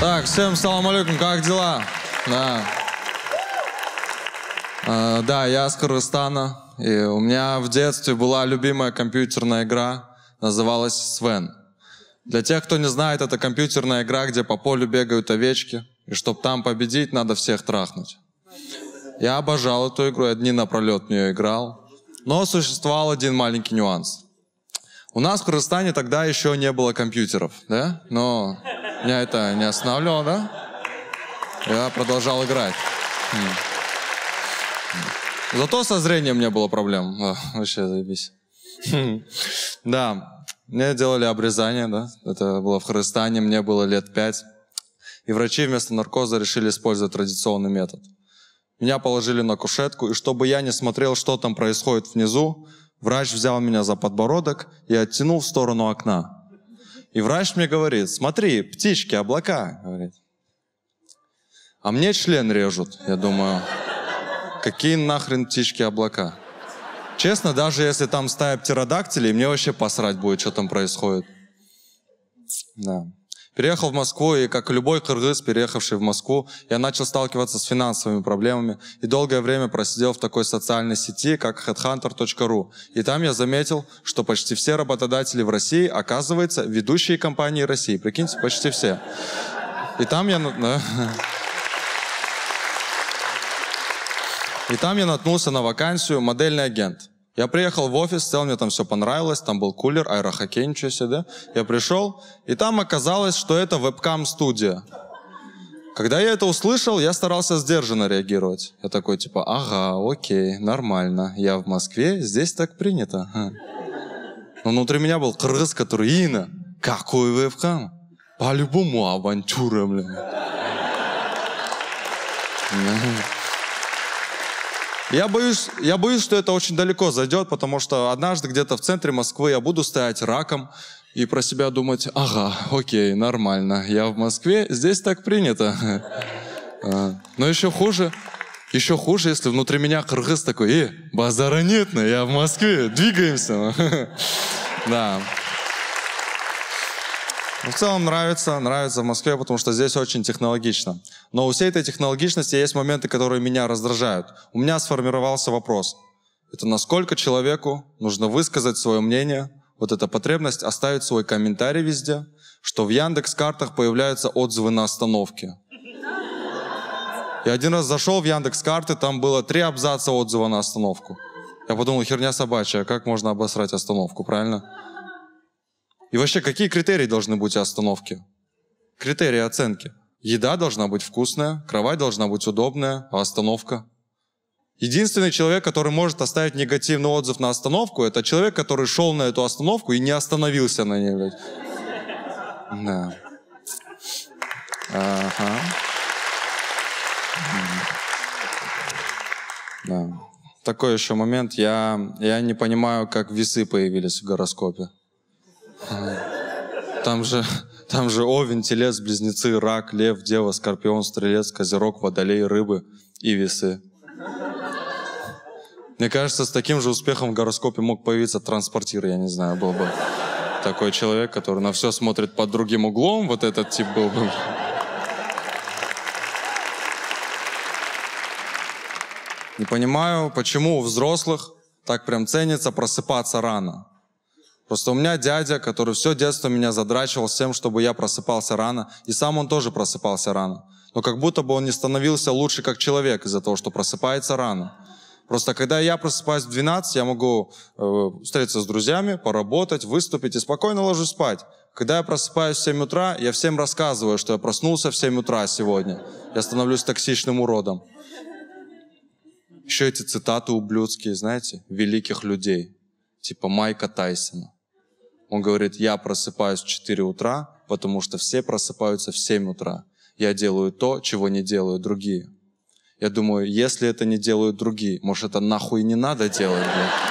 Так, всем салам алейкум, как дела? Да. А, да, я с Кыргызстана. И у меня в детстве была любимая компьютерная игра, называлась Свен. Для тех, кто не знает, это компьютерная игра, где по полю бегают овечки, и чтобы там победить, надо всех трахнуть. Я обожал эту игру, я дни напролет в нее играл. Но существовал один маленький нюанс. У нас в Кыргызстане тогда еще не было компьютеров, да? Но меня это не останавливало, да? Я продолжал играть. Зато со зрением не было проблем. Вообще заебись. Да, мне делали обрезание, да, это было в Кыргызстане, мне было лет пять. И врачи вместо наркоза решили использовать традиционный метод. Меня положили на кушетку, и чтобы я не смотрел, что там происходит внизу, врач взял меня за подбородок и оттянул в сторону окна. И врач мне говорит, смотри, птички, облака, говорит. А мне член режут. Я думаю, какие нахрен птички, облака? Честно, даже если там стая птеродактилей, мне вообще посрать будет, что там происходит. Да. Переехал в Москву, и как любой кыргыз, переехавший в Москву, я начал сталкиваться с финансовыми проблемами и долгое время просидел в такой социальной сети, как headhunter.ru. И там я заметил, что почти все работодатели в России, оказывается, ведущие компании России. Прикиньте, почти все. И там я... И там я наткнулся на вакансию модельный агент. Я приехал в офис, сел, мне там все понравилось, там был кулер, аэрохоккей, ничего себе, да? Я пришел, и там оказалось, что это вебкам-студия. Когда я это услышал, я старался сдержанно реагировать. Я такой, типа, ага, окей, нормально. Я в Москве, здесь так принято. Но внутри меня был крыс, который, Ина, какой вебкам? По-любому авантюра, блин. Я боюсь, я боюсь, что это очень далеко зайдет, потому что однажды где-то в центре Москвы я буду стоять раком и про себя думать, ага, окей, нормально, я в Москве, здесь так принято. А, но еще хуже, еще хуже, если внутри меня кыргыз такой, э, базара нет, я в Москве, двигаемся. Да. В целом нравится, нравится в Москве, потому что здесь очень технологично. Но у всей этой технологичности есть моменты, которые меня раздражают. У меня сформировался вопрос. Это насколько человеку нужно высказать свое мнение, вот эта потребность оставить свой комментарий везде, что в Яндекс картах появляются отзывы на остановке. Я один раз зашел в Яндекс карты, там было три абзаца отзыва на остановку. Я подумал, херня собачья, как можно обосрать остановку, правильно? И вообще, какие критерии должны быть у остановки? Критерии оценки. Еда должна быть вкусная, кровать должна быть удобная, а остановка? Единственный человек, который может оставить негативный отзыв на остановку, это человек, который шел на эту остановку и не остановился на ней. Блядь. Да. Ага. Да. Такой еще момент. Я, я не понимаю, как весы появились в гороскопе. Там же, там же Овен, Телец, Близнецы, Рак, Лев, Дева, Скорпион, Стрелец, Козерог, Водолей, Рыбы и Весы. Мне кажется, с таким же успехом в гороскопе мог появиться транспортир, я не знаю, был бы такой человек, который на все смотрит под другим углом, вот этот тип был бы. Не понимаю, почему у взрослых так прям ценится просыпаться рано. Просто у меня дядя, который все детство меня задрачивал с тем, чтобы я просыпался рано, и сам он тоже просыпался рано. Но как будто бы он не становился лучше как человек из-за того, что просыпается рано. Просто когда я просыпаюсь в 12, я могу э, встретиться с друзьями, поработать, выступить и спокойно ложусь спать. Когда я просыпаюсь в 7 утра, я всем рассказываю, что я проснулся в 7 утра сегодня. Я становлюсь токсичным уродом. Еще эти цитаты ублюдские, знаете, великих людей, типа Майка Тайсона. Он говорит, я просыпаюсь в 4 утра, потому что все просыпаются в 7 утра. Я делаю то, чего не делают другие. Я думаю, если это не делают другие, может это нахуй не надо делать, блядь?